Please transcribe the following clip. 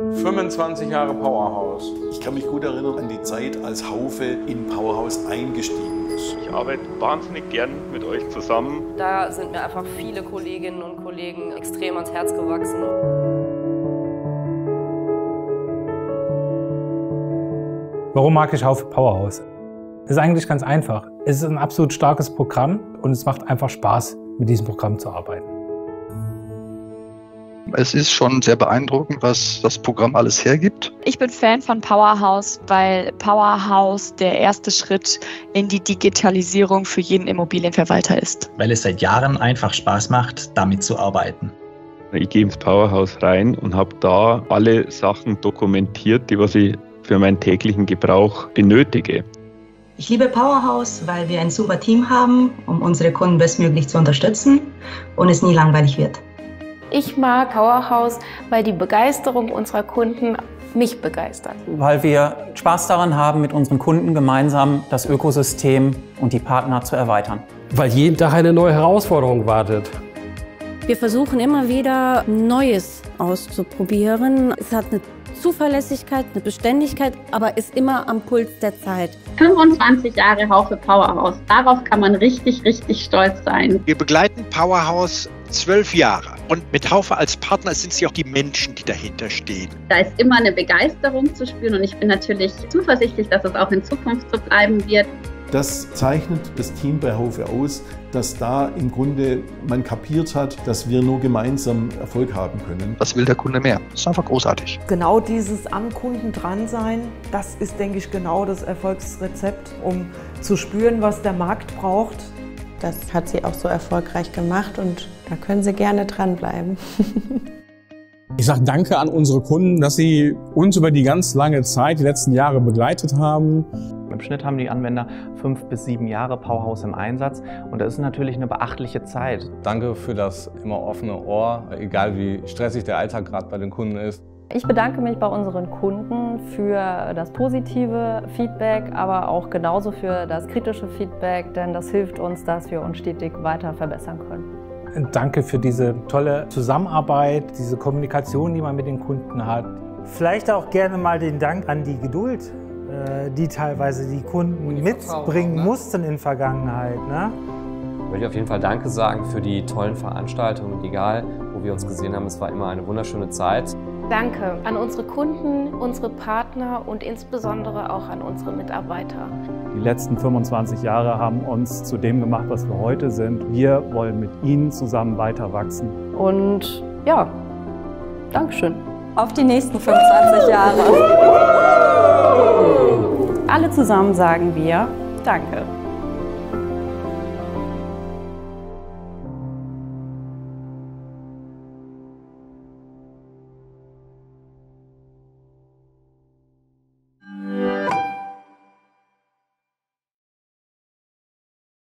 25 Jahre Powerhouse. Ich kann mich gut erinnern an die Zeit, als Haufe in Powerhouse eingestiegen ist. Ich arbeite wahnsinnig gern mit euch zusammen. Da sind mir einfach viele Kolleginnen und Kollegen extrem ans Herz gewachsen. Warum mag ich Haufe Powerhouse? Es ist eigentlich ganz einfach. Es ist ein absolut starkes Programm und es macht einfach Spaß, mit diesem Programm zu arbeiten. Es ist schon sehr beeindruckend, was das Programm alles hergibt. Ich bin Fan von Powerhouse, weil Powerhouse der erste Schritt in die Digitalisierung für jeden Immobilienverwalter ist. Weil es seit Jahren einfach Spaß macht, damit zu arbeiten. Ich gehe ins Powerhouse rein und habe da alle Sachen dokumentiert, die was ich für meinen täglichen Gebrauch benötige. Ich liebe Powerhouse, weil wir ein super Team haben, um unsere Kunden bestmöglich zu unterstützen und es nie langweilig wird. Ich mag Powerhouse, weil die Begeisterung unserer Kunden mich begeistert. Weil wir Spaß daran haben, mit unseren Kunden gemeinsam das Ökosystem und die Partner zu erweitern. Weil jeden Tag eine neue Herausforderung wartet. Wir versuchen immer wieder Neues auszuprobieren. Es hat eine Zuverlässigkeit, eine Beständigkeit, aber ist immer am Puls der Zeit. 25 Jahre Haufe Powerhouse. Darauf kann man richtig, richtig stolz sein. Wir begleiten Powerhouse zwölf Jahre. Und mit Haufe als Partner sind sie auch die Menschen, die dahinter stehen. Da ist immer eine Begeisterung zu spüren und ich bin natürlich zuversichtlich, dass es auch in Zukunft so bleiben wird. Das zeichnet das Team bei Haufe aus, dass da im Grunde man kapiert hat, dass wir nur gemeinsam Erfolg haben können. Was will der Kunde mehr? Das ist einfach großartig. Genau dieses am Kunden dran sein, das ist, denke ich, genau das Erfolgsrezept, um zu spüren, was der Markt braucht. Das hat sie auch so erfolgreich gemacht und da können Sie gerne dranbleiben. Ich sage danke an unsere Kunden, dass sie uns über die ganz lange Zeit, die letzten Jahre begleitet haben. Im Schnitt haben die Anwender fünf bis sieben Jahre Powerhouse im Einsatz und das ist natürlich eine beachtliche Zeit. Danke für das immer offene Ohr, egal wie stressig der Alltag gerade bei den Kunden ist. Ich bedanke mich bei unseren Kunden für das positive Feedback, aber auch genauso für das kritische Feedback, denn das hilft uns, dass wir uns stetig weiter verbessern können. Danke für diese tolle Zusammenarbeit, diese Kommunikation, die man mit den Kunden hat. Vielleicht auch gerne mal den Dank an die Geduld, die teilweise die Kunden die mitbringen ne? mussten in Vergangenheit. Ne? Ich möchte auf jeden Fall Danke sagen für die tollen Veranstaltungen, egal wo wir uns gesehen haben. Es war immer eine wunderschöne Zeit. Danke an unsere Kunden, unsere Partner und insbesondere auch an unsere Mitarbeiter. Die letzten 25 Jahre haben uns zu dem gemacht, was wir heute sind. Wir wollen mit Ihnen zusammen weiter wachsen. Und ja, Dankeschön. Auf die nächsten 25 Jahre. Alle zusammen sagen wir Danke.